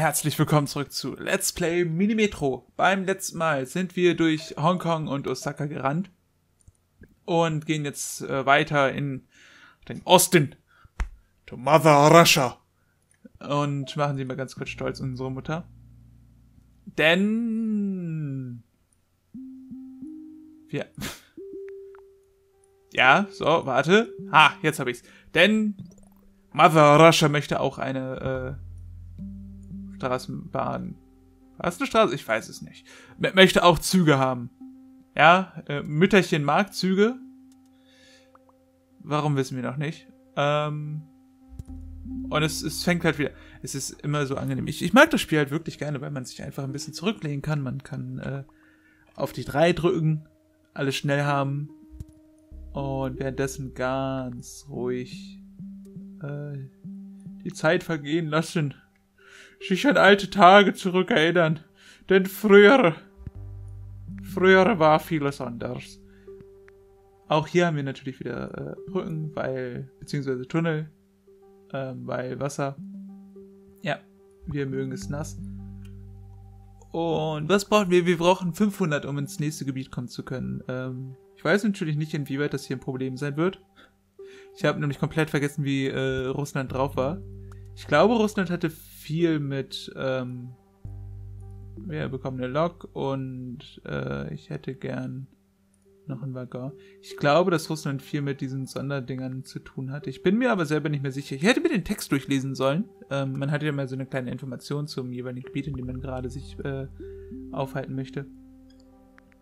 Herzlich willkommen zurück zu Let's Play Minimetro. Beim letzten Mal sind wir durch Hongkong und Osaka gerannt und gehen jetzt äh, weiter in den Osten. To Mother Russia. Und machen sie mal ganz kurz stolz, unsere Mutter. Denn wir. ja, so, warte. Ha, jetzt habe ich's. Denn Mother Russia möchte auch eine äh, Straßenbahn. Was eine Straße? Ich weiß es nicht. M möchte auch Züge haben. Ja, äh, Mütterchen mag Züge. Warum wissen wir noch nicht. Ähm, und es, es fängt halt wieder. Es ist immer so angenehm. Ich, ich mag das Spiel halt wirklich gerne, weil man sich einfach ein bisschen zurücklehnen kann. Man kann äh, auf die 3 drücken, alles schnell haben und währenddessen ganz ruhig äh, die Zeit vergehen lassen, sich an alte Tage zurückerinnern. Denn früher, früher war vieles anders. Auch hier haben wir natürlich wieder äh, Brücken, weil, beziehungsweise Tunnel, äh, weil Wasser. Ja, wir mögen es nass. Und was brauchen wir? Wir brauchen 500, um ins nächste Gebiet kommen zu können. Ähm, ich weiß natürlich nicht, inwieweit das hier ein Problem sein wird. Ich habe nämlich komplett vergessen, wie äh, Russland drauf war. Ich glaube, Russland hatte viel mit, ähm, wir bekommen eine Lok und äh, ich hätte gern noch einen Waggon. Ich glaube, dass Russland viel mit diesen Sonderdingern zu tun hat. Ich bin mir aber selber nicht mehr sicher. Ich hätte mir den Text durchlesen sollen. Ähm, man hat ja immer so eine kleine Information zum jeweiligen Gebiet, in dem man gerade sich äh, aufhalten möchte.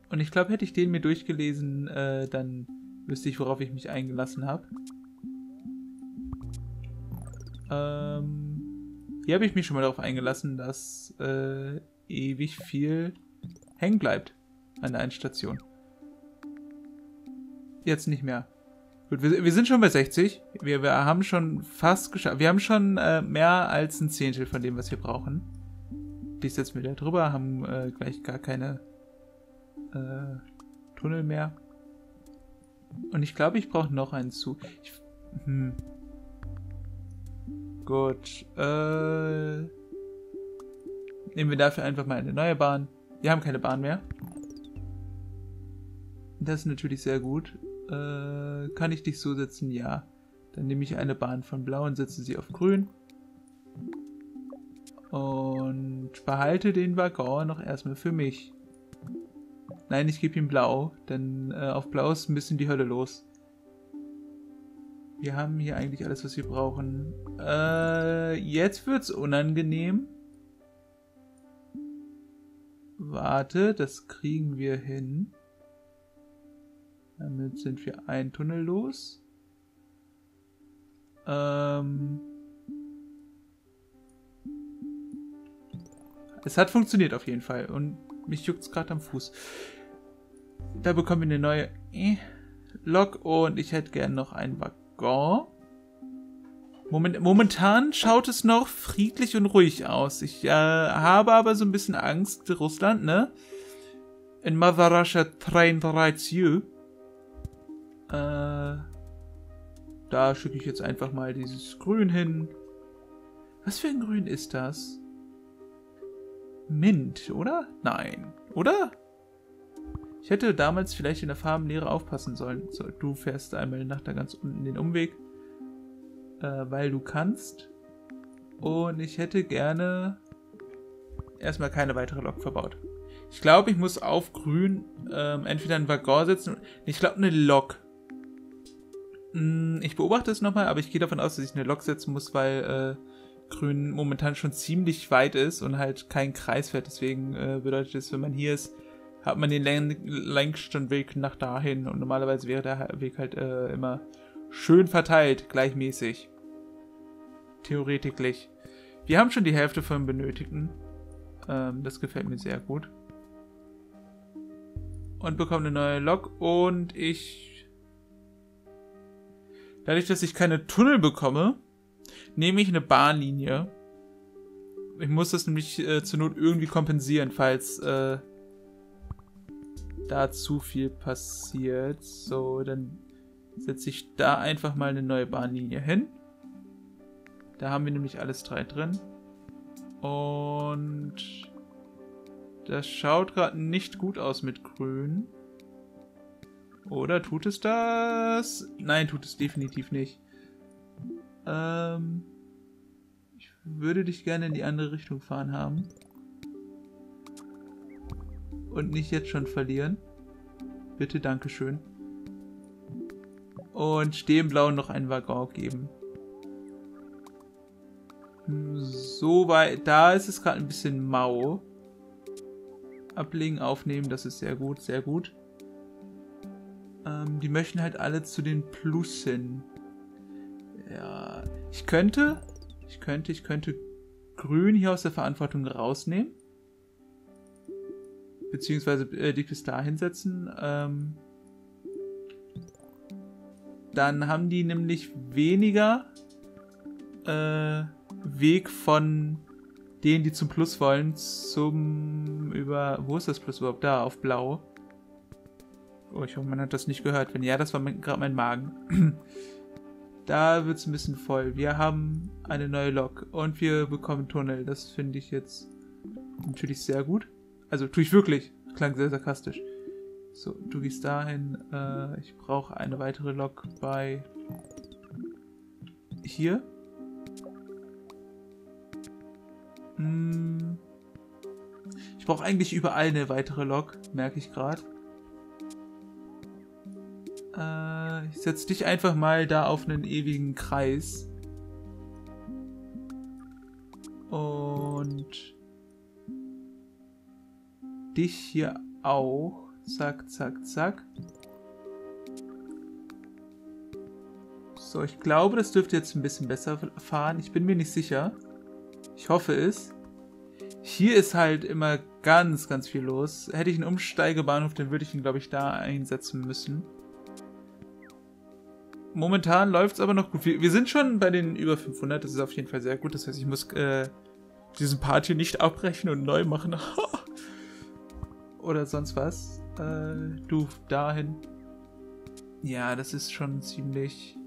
Und ich glaube, hätte ich den mir durchgelesen, äh, dann wüsste ich, worauf ich mich eingelassen habe. Ähm, hier habe ich mich schon mal darauf eingelassen, dass äh, ewig viel hängen bleibt an der einen Station. Jetzt nicht mehr. Gut, wir, wir, sind schon bei 60. Wir, wir haben schon fast geschafft. Wir haben schon äh, mehr als ein Zehntel von dem, was wir brauchen. Die setzen wir da drüber, haben äh, gleich gar keine äh, Tunnel mehr. Und ich glaube, ich brauche noch einen zu. Ich, hm. Gut. Äh, nehmen wir dafür einfach mal eine neue Bahn. Wir haben keine Bahn mehr. Das ist natürlich sehr gut. Äh, kann ich dich so setzen? Ja. Dann nehme ich eine Bahn von blau und setze sie auf grün. Und behalte den Waggon noch erstmal für mich. Nein, ich gebe ihm blau, denn äh, auf blau ist ein bisschen die Hölle los. Wir haben hier eigentlich alles, was wir brauchen. Äh, jetzt wird's unangenehm. Warte, das kriegen wir hin. Damit sind wir ein Tunnel los. Ähm... Es hat funktioniert auf jeden Fall und mich juckt's gerade am Fuß. Da bekommen wir eine neue Lok und ich hätte gern noch einen Waggon. Moment, momentan schaut es noch friedlich und ruhig aus. Ich äh, habe aber so ein bisschen Angst, Russland, ne? In Mother Russia train rights you. Äh, da schicke ich jetzt einfach mal dieses Grün hin. Was für ein Grün ist das? Mint, oder? Nein, oder? Ich hätte damals vielleicht in der Farbenlehre aufpassen sollen. So, du fährst einmal nach da ganz unten den Umweg, äh, weil du kannst. Und ich hätte gerne erstmal keine weitere Lok verbaut. Ich glaube, ich muss auf grün ähm, entweder einen Waggon setzen. Ich glaube, eine Lok. Hm, ich beobachte es nochmal, aber ich gehe davon aus, dass ich eine Lok setzen muss, weil äh, grün momentan schon ziemlich weit ist und halt kein Kreis fährt. Deswegen äh, bedeutet es, wenn man hier ist, hat man den längsten Weg nach dahin und normalerweise wäre der Weg halt äh, immer schön verteilt, gleichmäßig. Theoretisch. Wir haben schon die Hälfte von Benötigten. Ähm, das gefällt mir sehr gut. Und bekommen eine neue Lok und ich... Dadurch, dass ich keine Tunnel bekomme, nehme ich eine Bahnlinie. Ich muss das nämlich äh, zur Not irgendwie kompensieren, falls äh, da zu viel passiert. So, dann setze ich da einfach mal eine neue Bahnlinie hin. Da haben wir nämlich alles drei drin. Und das schaut gerade nicht gut aus mit grün. Oder tut es das? Nein, tut es definitiv nicht. Ähm, ich würde dich gerne in die andere Richtung fahren haben. Und nicht jetzt schon verlieren. Bitte, Dankeschön. Und dem Blauen noch einen Waggon geben. So weit, da ist es gerade ein bisschen mau. Ablegen, aufnehmen, das ist sehr gut, sehr gut. Ähm, die möchten halt alle zu den Plussen. Ja, ich könnte, ich könnte, ich könnte Grün hier aus der Verantwortung rausnehmen. Beziehungsweise äh, dich bis dahin setzen. Ähm, dann haben die nämlich weniger äh, Weg von denen, die zum Plus wollen, zum über. Wo ist das Plus überhaupt? Da, auf Blau. Oh, ich hoffe, man hat das nicht gehört. Wenn ja, das war gerade mein Magen. da wird es ein bisschen voll. Wir haben eine neue Lok und wir bekommen Tunnel. Das finde ich jetzt natürlich sehr gut. Also tue ich wirklich. Klang sehr sarkastisch. So, du gehst dahin. Äh, ich brauche eine weitere Lok bei hier. Hm. Ich brauche eigentlich überall eine weitere Lok, merke ich gerade. Äh, ich setze dich einfach mal da auf einen ewigen Kreis. Und dich hier auch. Zack, zack, zack. So, ich glaube, das dürfte jetzt ein bisschen besser fahren. Ich bin mir nicht sicher. Ich hoffe es. Hier ist halt immer ganz, ganz viel los. Hätte ich einen Umsteigebahnhof, dann würde ich ihn, glaube ich, da einsetzen müssen. Momentan läuft es aber noch gut. Wir, wir, sind schon bei den über 500. Das ist auf jeden Fall sehr gut. Das heißt, ich muss äh, diesen Part hier nicht abbrechen und neu machen. Oder sonst was. Äh, du, dahin. Ja, das ist schon ziemlich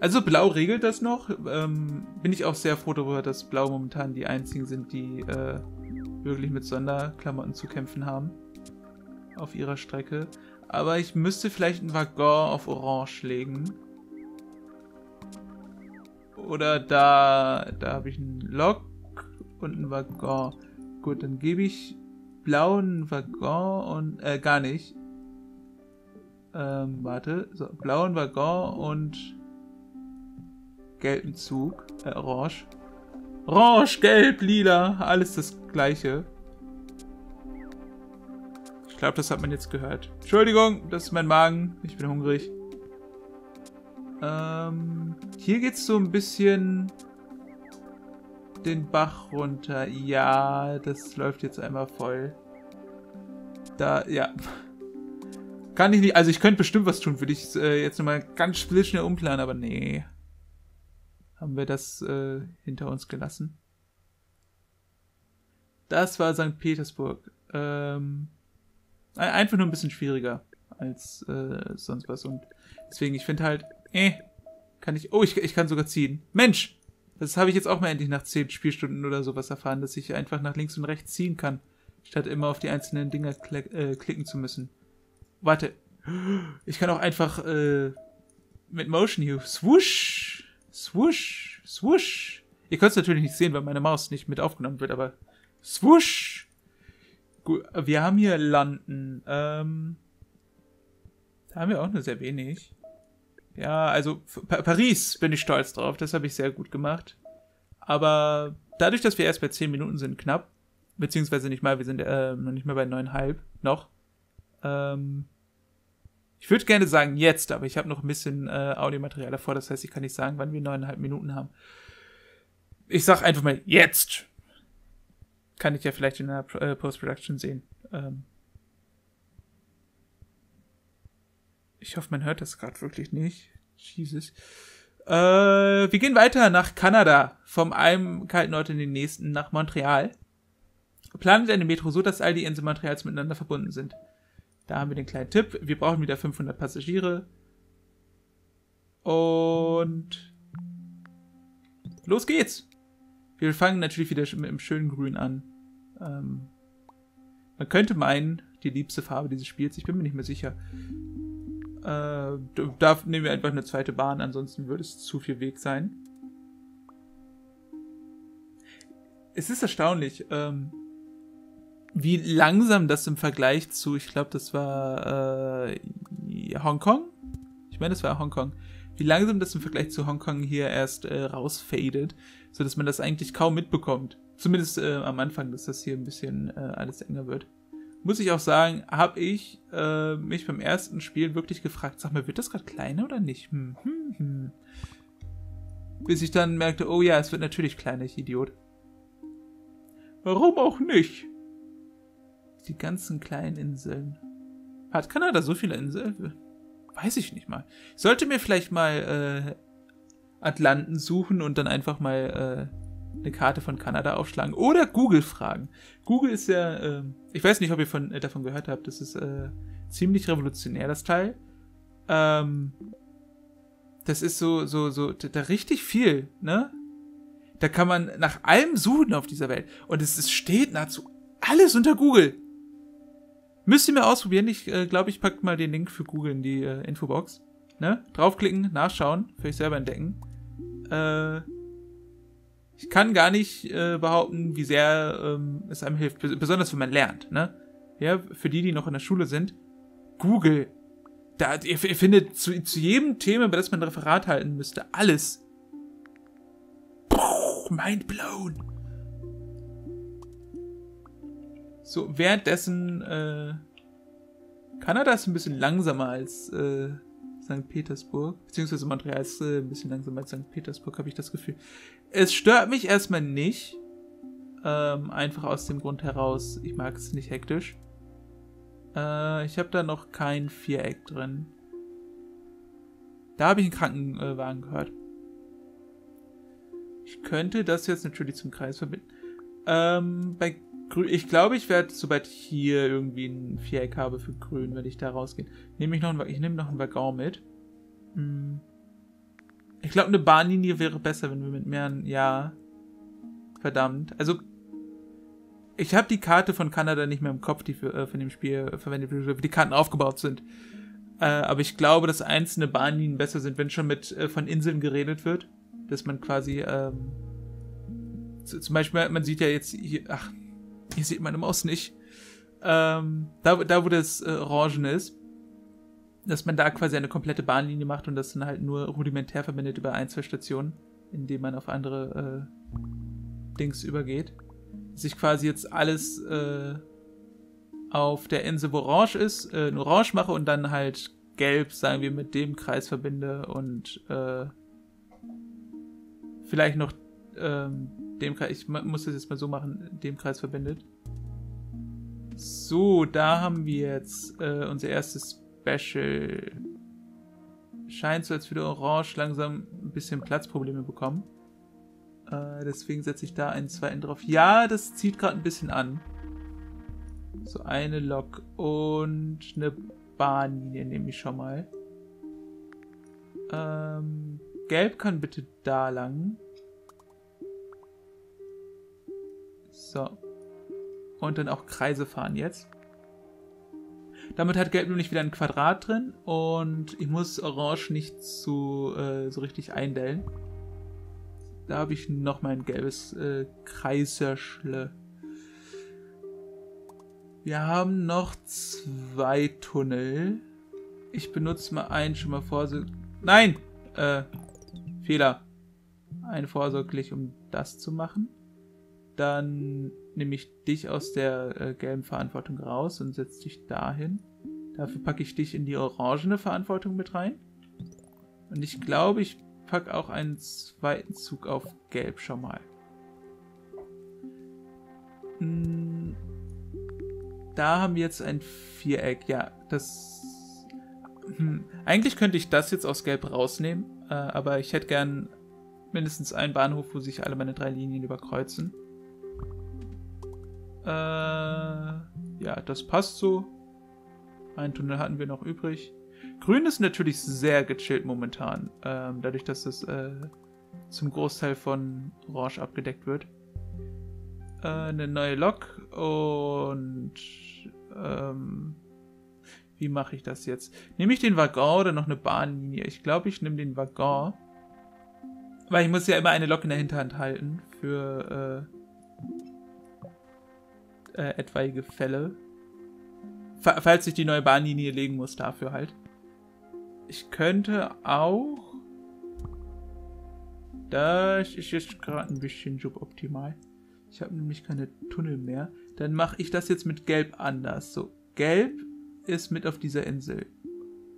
also Blau regelt das noch. Ähm, bin ich auch sehr froh darüber, dass Blau momentan die einzigen sind, die äh, wirklich mit Sonderklamotten zu kämpfen haben. Auf ihrer Strecke. Aber ich müsste vielleicht einen Waggon auf Orange legen. Oder da, da habe ich einen Lok und einen Waggon. Gut, dann gebe ich blauen Waggon und, äh, gar nicht. Ähm, warte. So, blauen Waggon und gelben Zug. Äh, orange. Orange, gelb, lila. Alles das gleiche. Ich glaube, das hat man jetzt gehört. Entschuldigung, das ist mein Magen. Ich bin hungrig. Ähm, hier geht es so ein bisschen den Bach runter. Ja, das läuft jetzt einmal voll. Da, ja. Kann ich nicht, also ich könnte bestimmt was tun, würde ich äh, jetzt nochmal ganz schnell umplanen, aber nee haben wir das äh, hinter uns gelassen. Das war St. Petersburg. Ähm, einfach nur ein bisschen schwieriger als äh, sonst was. Und deswegen, ich finde halt, eh, kann ich. Oh, ich, ich kann sogar ziehen. Mensch! Das habe ich jetzt auch mal endlich nach 10 Spielstunden oder sowas erfahren, dass ich einfach nach links und rechts ziehen kann, statt immer auf die einzelnen Dinger klick, äh, klicken zu müssen. Warte. Ich kann auch einfach äh, mit Motion hier swoosh Swoosh, swoosh. Ihr könnt es natürlich nicht sehen, weil meine Maus nicht mit aufgenommen wird, aber swoosh. Gut, wir haben hier Landen. Ähm, da haben wir auch nur sehr wenig. Ja, also pa Paris bin ich stolz drauf. Das habe ich sehr gut gemacht. Aber dadurch, dass wir erst bei 10 Minuten sind, knapp, beziehungsweise nicht mal, wir sind äh, noch nicht mehr bei 9,5 noch, ähm, ich würde gerne sagen jetzt, aber ich habe noch ein bisschen äh, Audiomaterial davor, das heißt, ich kann nicht sagen, wann wir neuneinhalb Minuten haben. Ich sag einfach mal jetzt. Kann ich ja vielleicht in der äh, Post-Production sehen. Ähm ich hoffe, man hört das gerade wirklich nicht. Jesus. Äh, wir gehen weiter nach Kanada. Vom einem kalten Ort in den nächsten nach Montreal. Planet eine Metro so, dass all die Inseln Montreals miteinander verbunden sind. Da haben wir den kleinen Tipp. Wir brauchen wieder 500 Passagiere. Und los geht's. Wir fangen natürlich wieder mit einem schönen Grün an. Ähm, man könnte meinen, die liebste Farbe dieses Spiels, ich bin mir nicht mehr sicher. Äh, da nehmen wir einfach eine zweite Bahn, ansonsten würde es zu viel Weg sein. Es ist erstaunlich, ähm, wie langsam das im Vergleich zu, ich glaube, das war äh, Hongkong. Ich meine, das war Hongkong. Wie langsam das im Vergleich zu Hongkong hier erst äh, rausfadet, sodass man das eigentlich kaum mitbekommt. Zumindest äh, am Anfang, dass das hier ein bisschen äh, alles enger wird. Muss ich auch sagen, habe ich äh, mich beim ersten Spiel wirklich gefragt, sag mal, wird das gerade kleiner oder nicht? Hm, hm, hm. Bis ich dann merkte, oh ja, es wird natürlich kleiner, ich Idiot. Warum auch nicht? Die ganzen kleinen Inseln. Hat Kanada so viele Inseln? Weiß ich nicht mal. Ich sollte mir vielleicht mal äh, Atlanten suchen und dann einfach mal äh, eine Karte von Kanada aufschlagen. Oder Google fragen. Google ist ja, äh, ich weiß nicht, ob ihr von, äh, davon gehört habt, das ist äh, ziemlich revolutionär, das Teil. Ähm, das ist so, so, so, da richtig viel, ne? Da kann man nach allem suchen auf dieser Welt. Und es, es steht nahezu alles unter Google. Müsst ihr mir ausprobieren. Ich äh, glaube, ich packe mal den Link für Google in die äh, Infobox. Ne? Draufklicken, nachschauen, für euch selber entdecken. Äh, ich kann gar nicht äh, behaupten, wie sehr ähm, es einem hilft, besonders wenn man lernt. Ne? Ja, für die, die noch in der Schule sind, Google. Da, ihr, ihr findet zu, zu jedem Thema, über das man ein Referat halten müsste, alles. Puh, mind blown. So, währenddessen, äh, Kanada ist ein bisschen langsamer als äh, St. Petersburg, beziehungsweise Montreal ist äh, ein bisschen langsamer als St. Petersburg, habe ich das Gefühl. Es stört mich erstmal nicht, ähm, einfach aus dem Grund heraus, ich mag es nicht hektisch. Äh, ich habe da noch kein Viereck drin. Da habe ich einen Krankenwagen gehört. Ich könnte das jetzt natürlich zum Kreis verbinden. Ähm, bei Grün, ich glaube, ich werde, sobald ich hier irgendwie ein Viereck habe für grün, werde ich da rausgehen. Nehme ich noch einen, ich nehme noch einen Waggon mit. Hm. Ich glaube, eine Bahnlinie wäre besser, wenn wir mit mehreren, ja. Verdammt. Also, ich habe die Karte von Kanada nicht mehr im Kopf, die für, äh, von dem Spiel verwendet wird, wie die Karten aufgebaut sind. Äh, aber ich glaube, dass einzelne Bahnlinien besser sind, wenn schon mit äh, von Inseln geredet wird. Dass man quasi, ähm, zum Beispiel, man sieht ja jetzt hier, ach, Ihr seht meine Maus nicht. Ähm, da, da, wo das äh, Orangen ist, dass man da quasi eine komplette Bahnlinie macht und das dann halt nur rudimentär verbindet über ein, zwei Stationen, indem man auf andere äh, Dings übergeht. Dass ich quasi jetzt alles äh, auf der Insel, wo Orange ist, äh, nur Orange mache und dann halt Gelb, sagen wir, mit dem Kreis verbinde und äh, vielleicht noch ähm, dem Kreis, ich muss das jetzt mal so machen, dem Kreis verbindet. So, da haben wir jetzt äh, unser erstes Special. Scheint so, als würde Orange langsam ein bisschen Platzprobleme bekommen. Äh, deswegen setze ich da einen zweiten drauf. Ja, das zieht gerade ein bisschen an. So, eine Lok und eine Bahnlinie nehme ich schon mal. Ähm, Gelb kann bitte da lang. So. Und dann auch Kreise fahren jetzt. Damit hat Gelb nämlich wieder ein Quadrat drin und ich muss Orange nicht zu, äh, so richtig eindellen. Da habe ich noch mein gelbes äh, Kreiserschle. Wir haben noch zwei Tunnel. Ich benutze mal einen schon mal vorsorglich. Nein! Äh, Fehler. Einen vorsorglich, um das zu machen. Dann nehme ich dich aus der äh, gelben Verantwortung raus und setze dich dahin. Dafür packe ich dich in die orangene Verantwortung mit rein. Und ich glaube, ich packe auch einen zweiten Zug auf gelb schon mal. Hm, da haben wir jetzt ein Viereck. Ja, das... Hm, eigentlich könnte ich das jetzt aus gelb rausnehmen, äh, aber ich hätte gern mindestens einen Bahnhof, wo sich alle meine drei Linien überkreuzen. Äh, ja, das passt so. Ein Tunnel hatten wir noch übrig. Grün ist natürlich sehr gechillt momentan. Ähm, dadurch, dass es äh, zum Großteil von Orange abgedeckt wird. Äh, eine neue Lok und ähm, wie mache ich das jetzt? Nehme ich den Waggon oder noch eine Bahnlinie? Ich glaube, ich nehme den Waggon. Weil ich muss ja immer eine Lok in der Hinterhand halten für äh, äh, etwaige Fälle. Falls ich die neue Bahnlinie legen muss, dafür halt. Ich könnte auch... Das ist jetzt gerade ein bisschen suboptimal. Ich habe nämlich keine Tunnel mehr. Dann mache ich das jetzt mit Gelb anders. So, Gelb ist mit auf dieser Insel.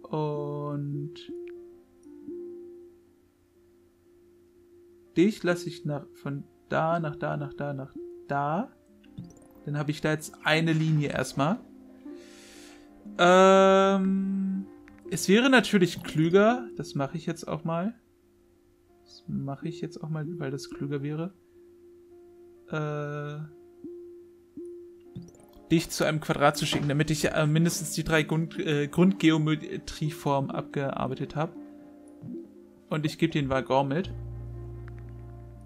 Und dich lasse ich nach, von da nach da nach da nach da. Dann habe ich da jetzt eine Linie erstmal. Ähm, es wäre natürlich klüger, das mache ich jetzt auch mal. Das mache ich jetzt auch mal, weil das klüger wäre. Äh, dich zu einem Quadrat zu schicken, damit ich äh, mindestens die drei Grund, äh, Grundgeometrieformen abgearbeitet habe. Und ich gebe den Waggon mit.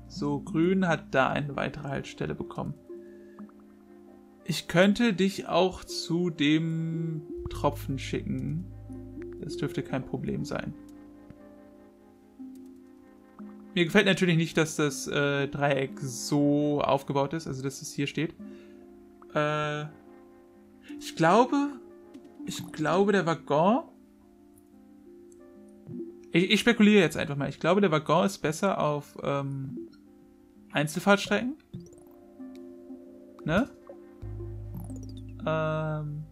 So, grün hat da eine weitere Haltestelle bekommen. Ich könnte dich auch zu dem Tropfen schicken. Das dürfte kein Problem sein. Mir gefällt natürlich nicht, dass das äh, Dreieck so aufgebaut ist, also dass es hier steht. Äh, ich glaube, ich glaube, der Waggon. Ich, ich, spekuliere jetzt einfach mal. Ich glaube, der Waggon ist besser auf ähm, Einzelfahrtstrecken. Ne? Ähm,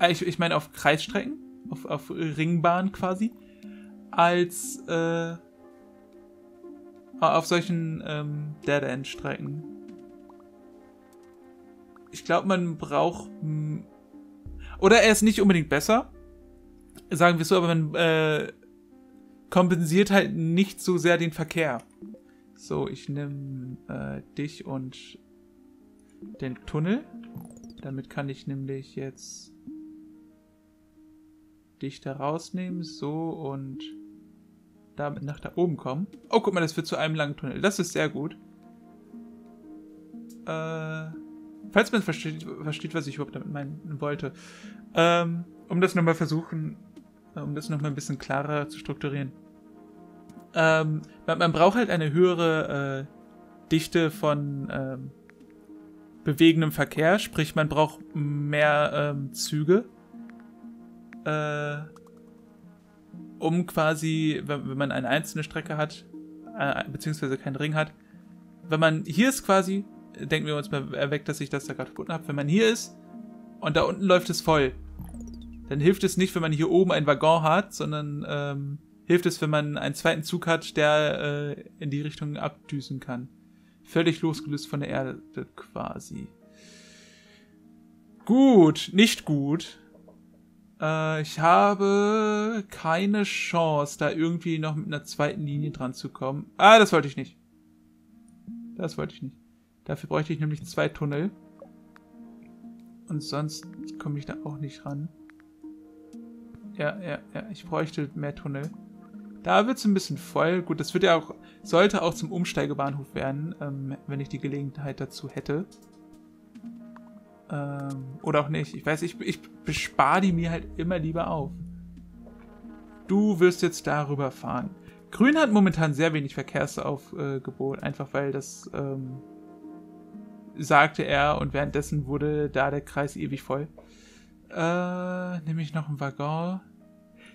äh, ich, ich meine auf Kreisstrecken, auf, auf Ringbahn quasi, als äh, auf solchen ähm, Dead-End-Strecken ich glaube, man braucht. Oder er ist nicht unbedingt besser. Sagen wir so, aber man äh, kompensiert halt nicht so sehr den Verkehr. So, ich nehme äh, dich und den Tunnel. Damit kann ich nämlich jetzt dich da rausnehmen. So und damit nach da oben kommen. Oh, guck mal, das wird zu einem langen Tunnel. Das ist sehr gut. Äh. Falls man versteht, versteht, was ich überhaupt damit meinen wollte. Ähm, um das nochmal versuchen, äh, um das nochmal ein bisschen klarer zu strukturieren. Ähm, man, man, braucht halt eine höhere äh, Dichte von ähm, bewegendem Verkehr, sprich man braucht mehr ähm, Züge, äh, um quasi, wenn, wenn, man eine einzelne Strecke hat, äh, beziehungsweise keinen Ring hat, wenn man, hier ist quasi denken wir uns mal weg, dass ich das da gerade gefunden habe. Wenn man hier ist und da unten läuft es voll, dann hilft es nicht, wenn man hier oben einen Waggon hat, sondern ähm, hilft es, wenn man einen zweiten Zug hat, der äh, in die Richtung abdüsen kann. Völlig losgelöst von der Erde quasi. Gut, nicht gut. Äh, ich habe keine Chance, da irgendwie noch mit einer zweiten Linie dran zu kommen. Ah, das wollte ich nicht. Das wollte ich nicht. Dafür bräuchte ich nämlich zwei Tunnel. Und sonst komme ich da auch nicht ran. Ja, ja, ja, ich bräuchte mehr Tunnel. Da wird es ein bisschen voll. Gut, das wird ja auch, sollte auch zum Umsteigebahnhof werden, ähm, wenn ich die Gelegenheit dazu hätte. Ähm, oder auch nicht. Ich weiß, ich, ich bespare die mir halt immer lieber auf. Du wirst jetzt darüber fahren. Grün hat momentan sehr wenig Verkehrsaufgebot, äh, einfach weil das ähm, sagte er und währenddessen wurde da der Kreis ewig voll. Äh, nehme ich noch einen Waggon?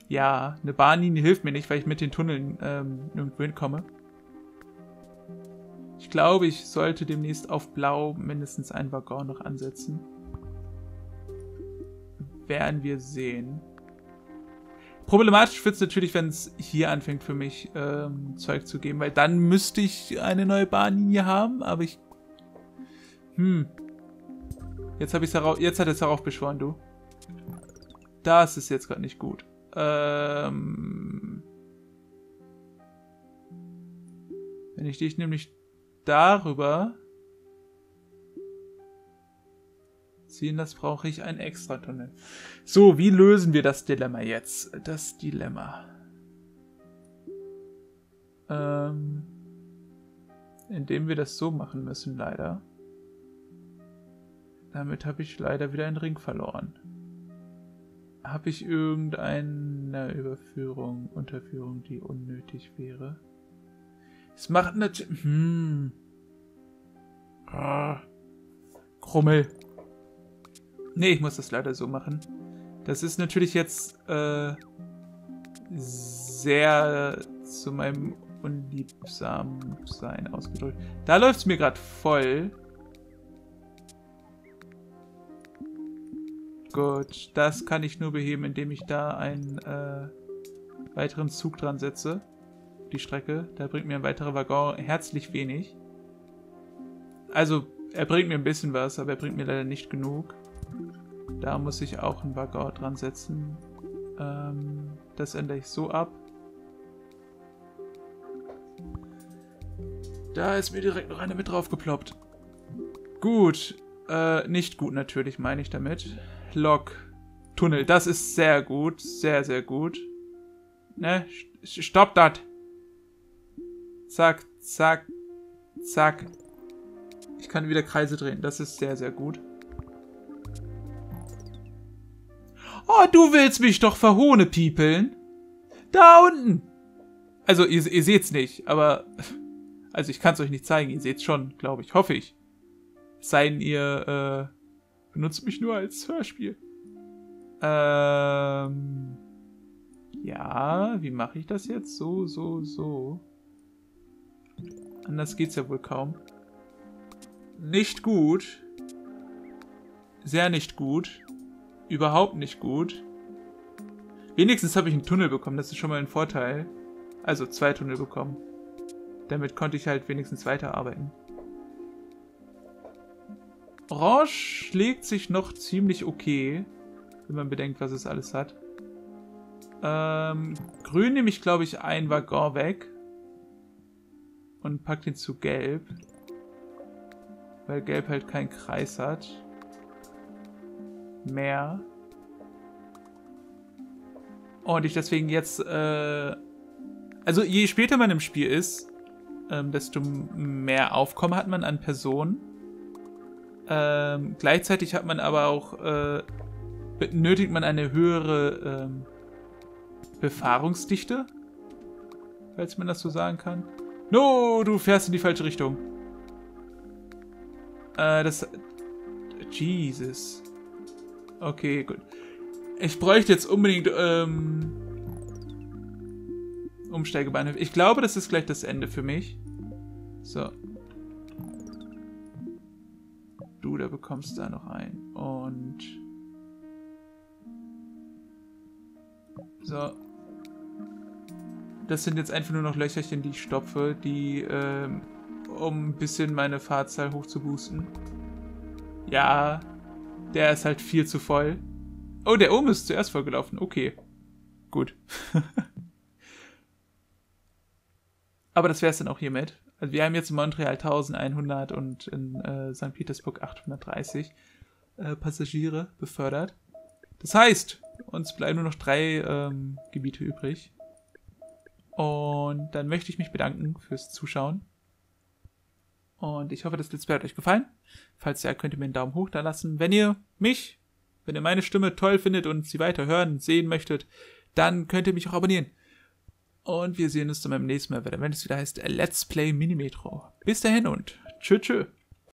Ja, eine Bahnlinie hilft mir nicht, weil ich mit den Tunneln ähm, nirgendwo hinkomme. Ich glaube, ich sollte demnächst auf Blau mindestens einen Waggon noch ansetzen. Werden wir sehen. Problematisch wird es natürlich, wenn es hier anfängt für mich ähm, Zeug zu geben, weil dann müsste ich eine neue Bahnlinie haben, aber ich hm. Jetzt habe ich heraus. Jetzt hat es heraufbeschworen, du. Das ist jetzt gerade nicht gut. Ähm. Wenn ich dich nämlich darüber ziehen, das brauche ich ein extra Tunnel. So, wie lösen wir das Dilemma jetzt? Das Dilemma. Ähm, indem wir das so machen müssen, leider. Damit habe ich leider wieder einen Ring verloren. Habe ich irgendeine Überführung, Unterführung, die unnötig wäre? Es macht natürlich... Hm. Ah. Krummel. Nee, ich muss das leider so machen. Das ist natürlich jetzt äh, sehr zu meinem Unliebsamsein ausgedrückt. Da läuft es mir gerade voll. Gut, das kann ich nur beheben, indem ich da einen äh, weiteren Zug dran setze. Die Strecke. Da bringt mir ein weiterer Waggon herzlich wenig. Also, er bringt mir ein bisschen was, aber er bringt mir leider nicht genug. Da muss ich auch einen Waggon dran setzen. Ähm, das ändere ich so ab. Da ist mir direkt noch eine mit drauf geploppt. Gut. Äh, nicht gut natürlich, meine ich damit. Lok. Tunnel. Das ist sehr gut. Sehr, sehr gut. Ne? Stopp das. Zack, zack, zack. Ich kann wieder Kreise drehen. Das ist sehr, sehr gut. Oh, du willst mich doch verhohne piepeln. Da unten. Also, ihr, ihr seht's nicht, aber... Also, ich kann es euch nicht zeigen. Ihr seht's schon, glaube ich. Hoffe ich. Es sei denn, ihr äh, benutzt mich nur als Hörspiel. Ähm... Ja, wie mache ich das jetzt? So, so, so. Anders geht's ja wohl kaum. Nicht gut. Sehr nicht gut. Überhaupt nicht gut. Wenigstens habe ich einen Tunnel bekommen, das ist schon mal ein Vorteil. Also zwei Tunnel bekommen. Damit konnte ich halt wenigstens weiterarbeiten. Orange schlägt sich noch ziemlich okay, wenn man bedenkt, was es alles hat. Ähm, grün nehme ich, glaube ich, ein Waggon weg. Und pack den zu gelb. Weil gelb halt keinen Kreis hat mehr. Und ich deswegen jetzt, äh, also je später man im Spiel ist, ähm, desto mehr Aufkommen hat man an Personen. Ähm, gleichzeitig hat man aber auch, äh, benötigt man eine höhere ähm, Befahrungsdichte, falls man das so sagen kann. No, du fährst in die falsche Richtung. Äh, das... Jesus. Okay, gut. Ich bräuchte jetzt unbedingt ähm, Umsteigebahnhöfe. Ich glaube, das ist gleich das Ende für mich. So. Du, da bekommst da noch ein. Und... So. Das sind jetzt einfach nur noch Löcherchen, die ich stopfe, die, ähm, um ein bisschen meine Fahrzahl hoch zu boosten. Ja, der ist halt viel zu voll. Oh, der oben ist zuerst vollgelaufen. Okay. Gut. Aber das wäre es dann auch hiermit. Also wir haben jetzt in Montreal 1100 und in äh, St. Petersburg 830 äh, Passagiere befördert. Das heißt, uns bleiben nur noch drei ähm, Gebiete übrig. Und dann möchte ich mich bedanken fürs Zuschauen. Und ich hoffe, das Let's Play hat euch gefallen. Falls ja, könnt ihr mir einen Daumen hoch da lassen. Wenn ihr mich, wenn ihr meine Stimme toll findet und sie weiter hören, sehen möchtet, dann könnt ihr mich auch abonnieren. Und wir sehen uns dann beim nächsten Mal wieder, wenn es wieder heißt Let's Play Minimetro. Bis dahin und tschö tschö.